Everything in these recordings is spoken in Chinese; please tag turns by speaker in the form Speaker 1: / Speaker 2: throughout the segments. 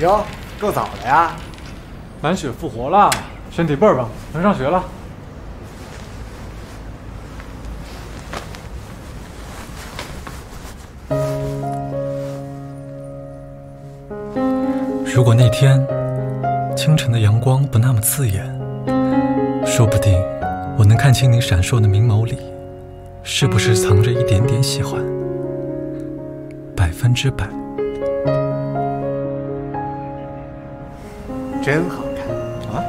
Speaker 1: 哟，够早的呀！
Speaker 2: 满血复活了，身体倍儿棒，能上学了。
Speaker 3: 如果那天清晨的阳光不那么刺眼，说不定我能看清你闪烁的明眸里，是不是藏着一点点喜欢，百分之百。
Speaker 1: 真好看啊！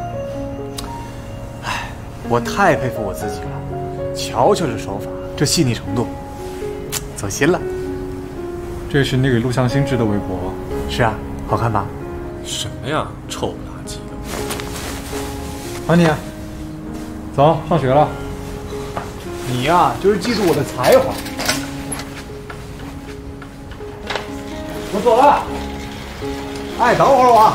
Speaker 1: 哎，我太佩服我自己了，瞧瞧这手法，这细腻程度，走心了。
Speaker 2: 这是你给陆向星织的围脖，
Speaker 1: 是啊，好看吧？
Speaker 4: 什么呀，臭不拉几的！
Speaker 2: 还你，走上学了。
Speaker 1: 你呀，就是嫉妒我的才华。
Speaker 2: 我走了。
Speaker 1: 哎，等会儿我。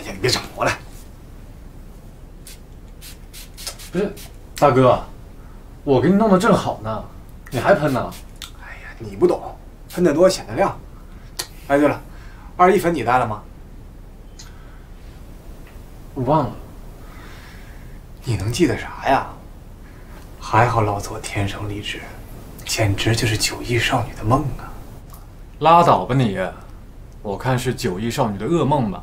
Speaker 1: 哎呀，你别整活了！
Speaker 2: 不是，大哥，我给你弄的正好呢，你还喷呢？
Speaker 1: 哎呀，你不懂，喷得多显得亮。哎，对了，二一粉你带了吗？
Speaker 2: 我忘了。
Speaker 1: 你能记得啥呀？还好老左天生丽质，简直就是九亿少女的梦啊！
Speaker 2: 拉倒吧你，我看是九亿少女的噩梦吧。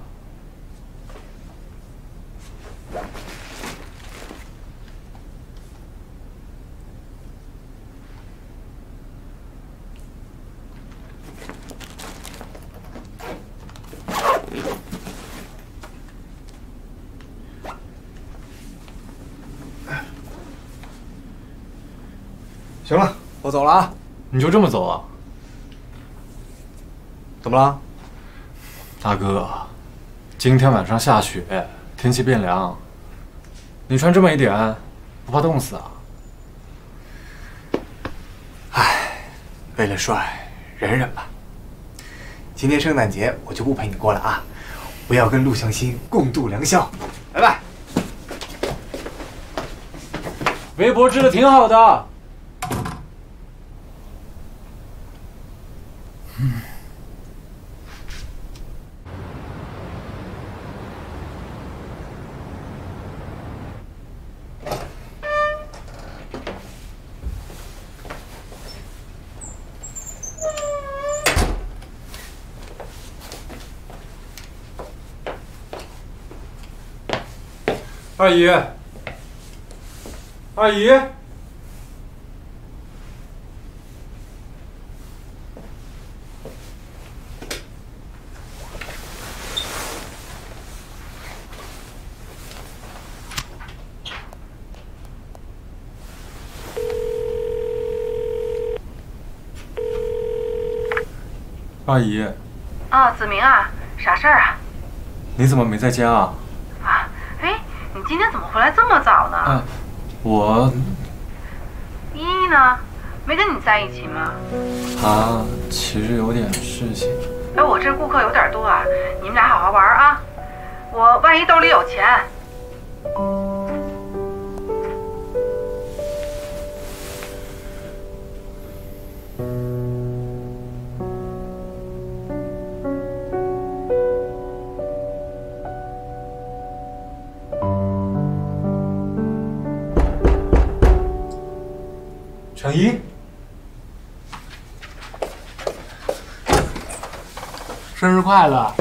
Speaker 1: 行了，我走了啊！
Speaker 2: 你就这么走啊？
Speaker 1: 怎么了？
Speaker 2: 大哥，今天晚上下雪，天气变凉，你穿这么一点，不怕冻死啊？
Speaker 1: 唉，为了帅，忍忍吧。今天圣诞节我就不陪你过了啊！我要跟陆向心共度良宵，拜拜。
Speaker 2: 围脖织的挺好的。二姨，二姨，阿姨，
Speaker 5: 啊，子明啊，啥事儿啊？
Speaker 2: 你怎么没在家啊？
Speaker 5: 今天怎么回来这么早呢？
Speaker 2: 啊，我
Speaker 5: 依依呢？没跟你在一起吗？
Speaker 2: 她其实有点事情。
Speaker 5: 哎，我这顾客有点多啊，你们俩好好玩啊。我万一兜里有钱。
Speaker 2: 程一，
Speaker 6: 生日快乐！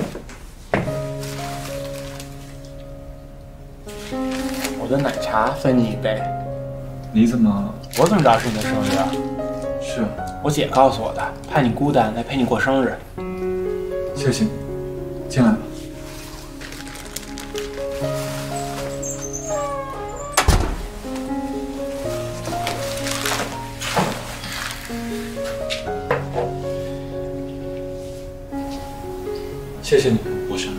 Speaker 6: 我的奶茶分你一杯。
Speaker 2: 你怎么？
Speaker 6: 我怎么知道是你的生日啊？
Speaker 2: 是，
Speaker 6: 我姐告诉我的，怕你孤单，来陪你过生日。
Speaker 2: 谢谢你。进来吧。谢谢你过生日。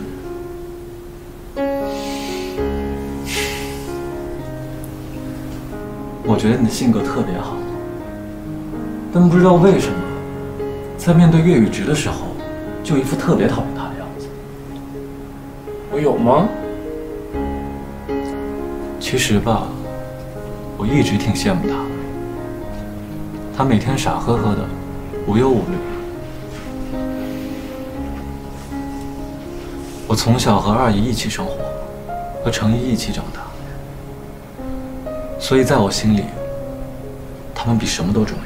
Speaker 2: 我觉得你的性格特别好，但不知道为什么，在面对岳雨植的时候，就一副特别讨厌他的样子。
Speaker 6: 我有吗？
Speaker 2: 其实吧，我一直挺羡慕他的。他每天傻呵呵的，无忧无虑。我从小和二姨一起生活，和程一一起长大，所以在我心里，他们比什么都重要。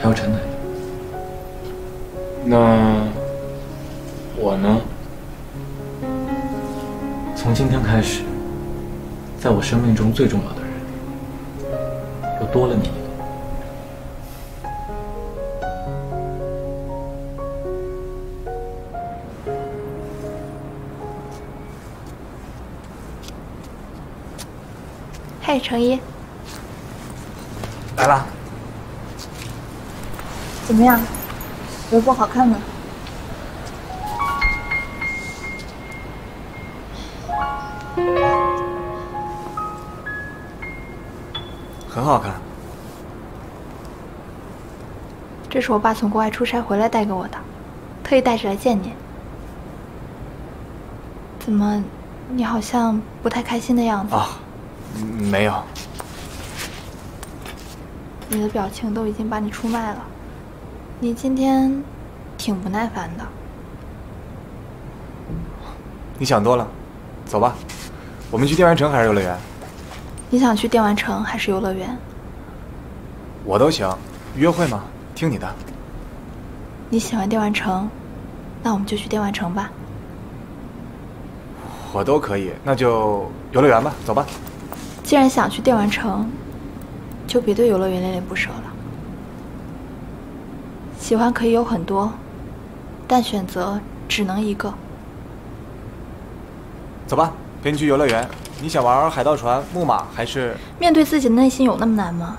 Speaker 2: 还有陈奶奶，
Speaker 6: 那我呢？
Speaker 2: 从今天开始，在我生命中最重要的人，又多了你一个。
Speaker 7: 嘿，程一，
Speaker 1: 来了，
Speaker 7: 怎么样？有不好看吗？
Speaker 1: 很好看。
Speaker 7: 这是我爸从国外出差回来带给我的，特意带着来见你。怎么，你好像不太开心的样子？
Speaker 1: 啊，没有，
Speaker 7: 你的表情都已经把你出卖了。你今天挺不耐烦的。
Speaker 1: 你想多了。走吧，我们去电玩城还是游乐园？
Speaker 7: 你想去电玩城还是游乐园？
Speaker 1: 我都行。约会吗？听你的。
Speaker 7: 你喜欢电玩城，那我们就去电玩城吧。
Speaker 1: 我都可以，那就游乐园吧。走吧。
Speaker 7: 既然想去电玩城，就别对游乐园恋恋不舍了。喜欢可以有很多，但选择只能一个。
Speaker 1: 走吧，陪你去游乐园。你想玩海盗船、木马还是？
Speaker 7: 面对自己的内心有那么难吗？